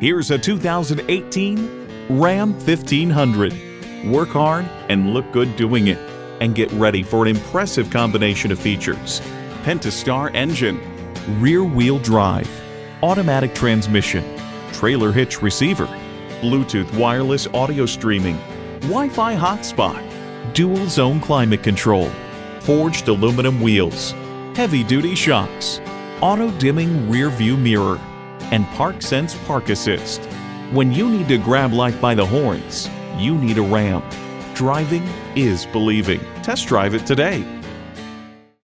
Here's a 2018 Ram 1500. Work hard and look good doing it, and get ready for an impressive combination of features. Pentastar engine, rear wheel drive, automatic transmission, trailer hitch receiver, Bluetooth wireless audio streaming, Wi Fi hotspot, dual zone climate control, forged aluminum wheels, heavy duty shocks, auto dimming rear view mirror, and Park Sense Park Assist. When you need to grab life by the horns, you need a Ram. Driving is believing. Test drive it today.